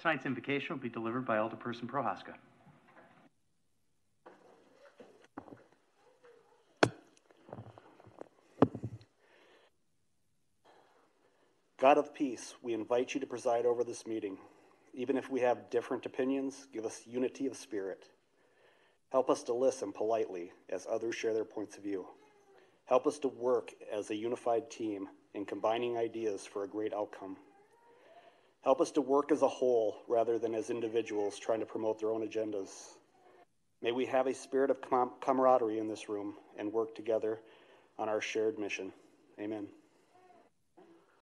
Tonight's invocation will be delivered by Alderperson Prohaska. God of peace, we invite you to preside over this meeting. Even if we have different opinions, give us unity of spirit. Help us to listen politely as others share their points of view. Help us to work as a unified team in combining ideas for a great outcome. Help us to work as a whole rather than as individuals trying to promote their own agendas. May we have a spirit of camaraderie in this room and work together on our shared mission. Amen.